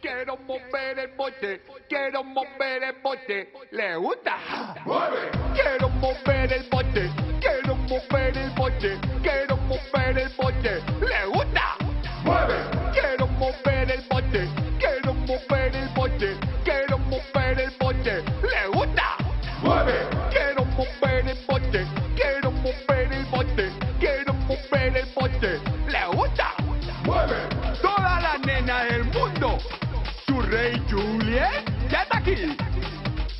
quiero mover el bote, quiero mover el bote, ¿le gusta? ¡Mueve! Quiero mover el bote, quiero mover el bote, quiero mover el bote, ¿le gusta? ¡Mueve! Quiero mover el bote, quiero mover el bote, quiero mover el bote, ¿le gusta? ¡Mueve! Quiero mover el bote, quiero mover el bote, quiero mover el bote, ¿le gusta? ¡Mueve! Rey Juliet ya está aquí.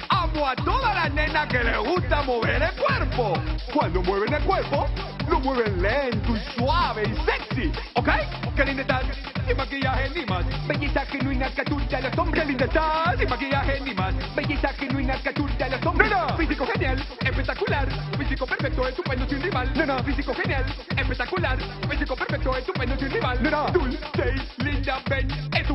Amo a todas las nenas que les gusta mover el cuerpo. Cuando mueven el cuerpo, lo mueven lento y suave y sexy, ¿ok? Qué linda estás, sin maquillaje ni más. Belleza genuina que de los hombres. Qué linda estás, sin maquillaje ni más. Belleza genuina que de los hombres. Nena, físico genial, espectacular. Físico perfecto, estupendo, sin rival. Nena, físico genial, espectacular. Físico perfecto, estupendo, sin rival. Nena, dulce y linda, ven.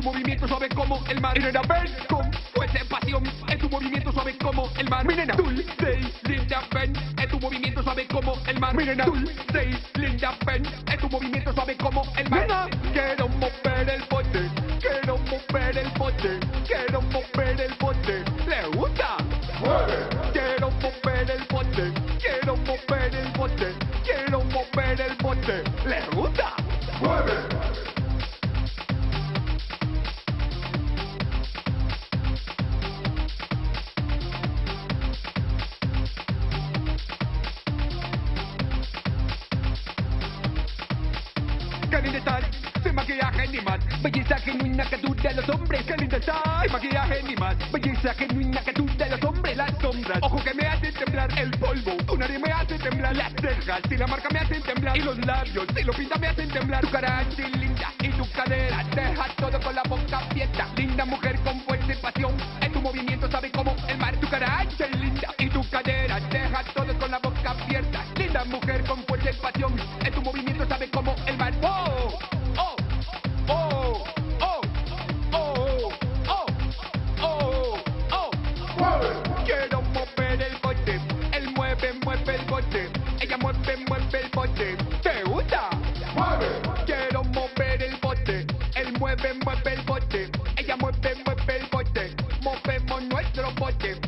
Movimiento suave como el mar. Y nena, ven con fuerte pasión. Es tu movimiento suave como el mar. Mi nena, dulce y linda, ven. Es tu movimiento suave como el mar. Mi nena, dulce y linda, ven. Es tu movimiento suave como el mar. Nena, quiero mover el bote. Quiero mover el bote. Quiero mover el bote. ¿Le gusta? ¡Mueve! Quiero mover el bote, quiero mover el bote, quiero mover el bote. ¿Le gusta? ¡Mueve! Qué linda estás, sin maquillaje ni más. Belleza genuina que tú de los hombres. Qué linda estás, sin maquillaje ni más. Belleza genuina que tú de los hombres. Las sombras, ojo que me hacen temblar el polvo. Tu nariz me hace temblar las cejas. Y la marca me hacen temblar. Y los labios, si lo pinta me hacen temblar. Tu cara y linda y tu cadera. Deja todo con la boca abierta. Linda mujer con fuerza y pasión. En tu movimiento sabe como el mar. Tu cara y linda y tu cadera. Deja todo con la boca abierta. Linda mujer con fuerza y pasión. En tu movimiento sabe como mueve, mueve el bote. ¿Te gusta? ¡Mueve! Quiero mover el bote. Él mueve, mueve el bote. Ella mueve, mueve el bote. Movemos nuestro bote.